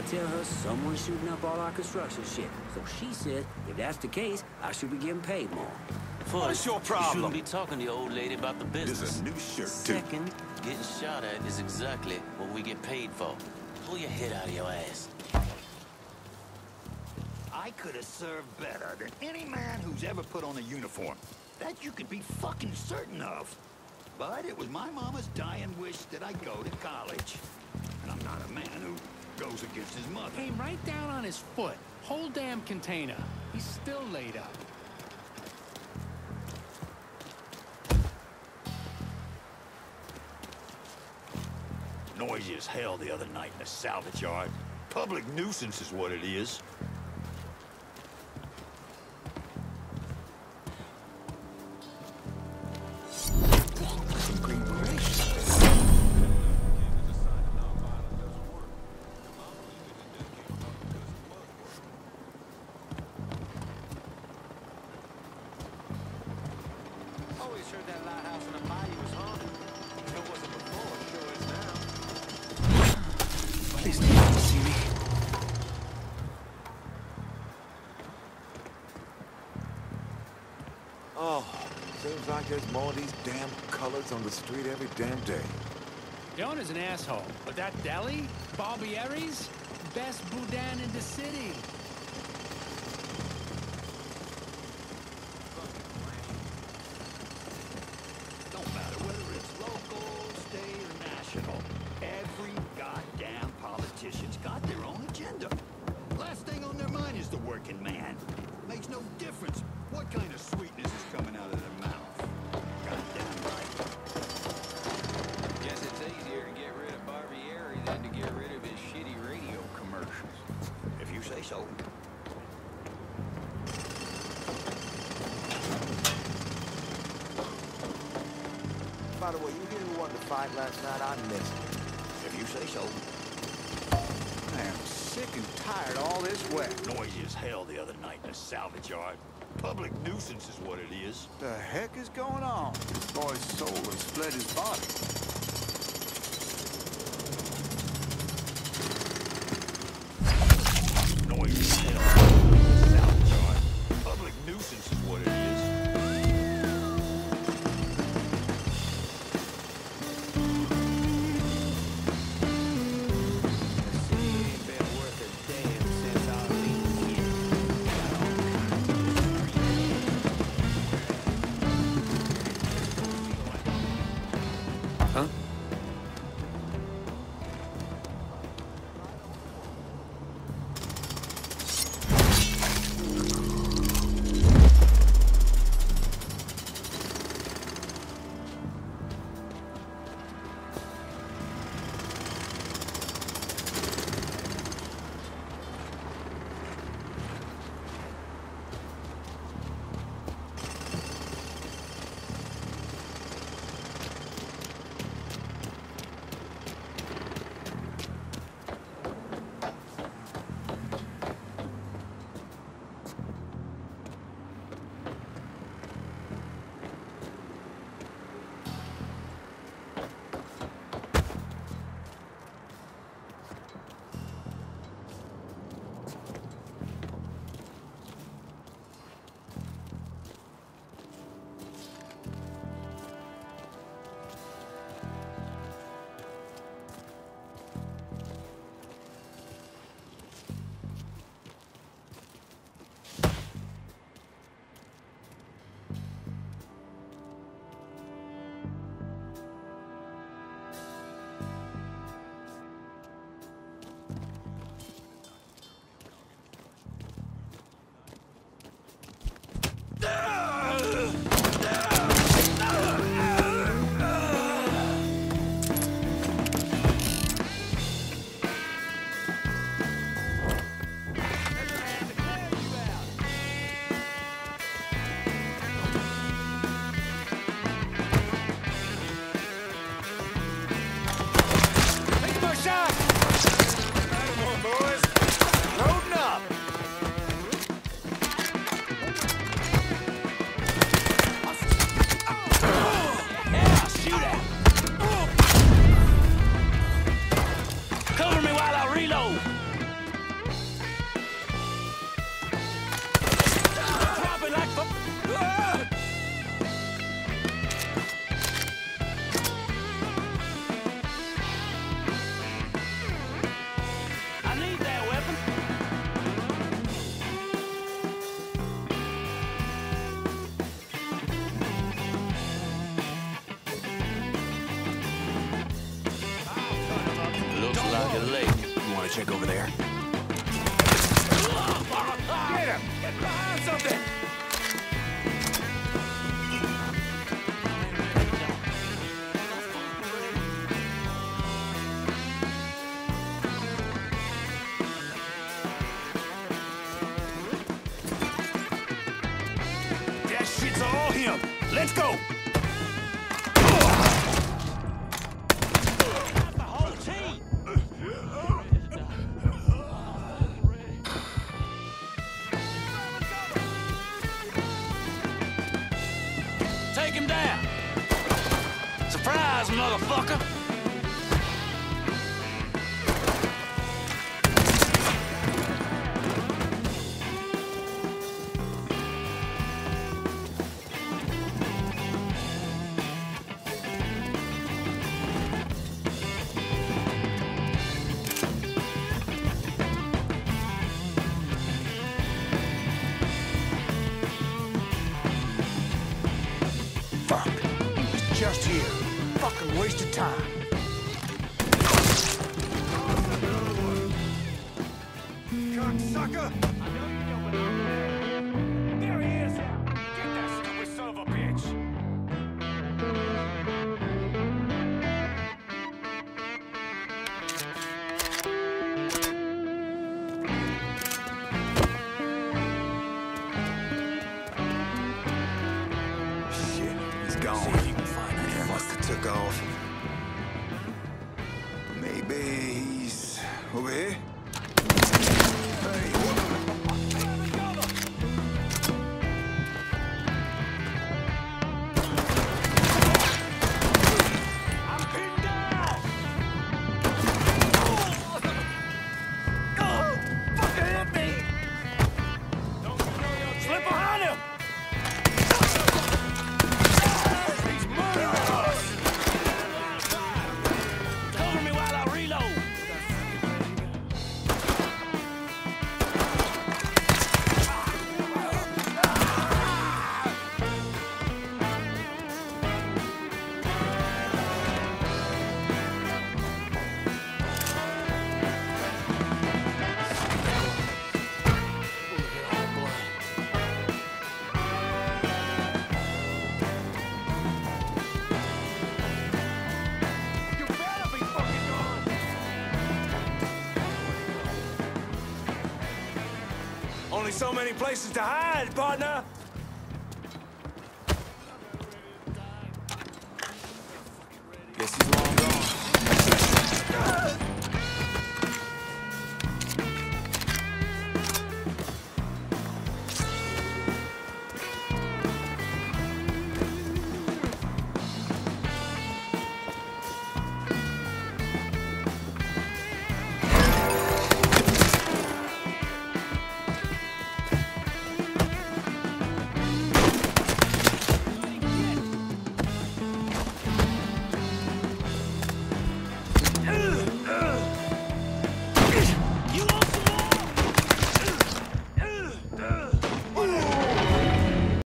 I tell her someone's shooting up all our construction shit. So she said, if that's the case, I should be getting paid more. What's your problem? You shouldn't be talking to your old lady about the business. This is a new shirt, too. Second, getting shot at is exactly what we get paid for. Pull your head out of your ass. I could have served better than any man who's ever put on a uniform. That you could be fucking certain of. But it was my mama's dying wish that I go to college. And I'm not a man who goes against his mother. Came right down on his foot. Whole damn container. He's still laid up. Noisy as hell the other night in the salvage yard. Public nuisance is what it is. Always heard that lighthouse in the bayou was haunted. If it wasn't before, sure is now. Please don't see me. Oh, seems like there's more of these damn colors on the street every damn day. The owner's an asshole, but that deli, Barbieri's, best boudin in the city. Mind is the working man. Makes no difference what kind of sweetness is coming out of their mouth. Goddamn right. Guess it's easier to get rid of Barbieri than to get rid of his shitty radio commercials. If you say so. By the way, you hear who won the fight last night? I missed it. If you say so. Sick and tired all this wet. Noisy as hell the other night in the salvage yard. Public nuisance is what it is. The heck is going on? This boy's soul has fled his body. Noisy check over there? That shit's all him. Let's go. Motherfucker. Fuck. He was just here. Fucking waste of time. Cocksucker. There he is. Get that stupid son of a bitch. Shit, he's gone. Took off. Maybe he's over here. Only so many places to hide, partner. Long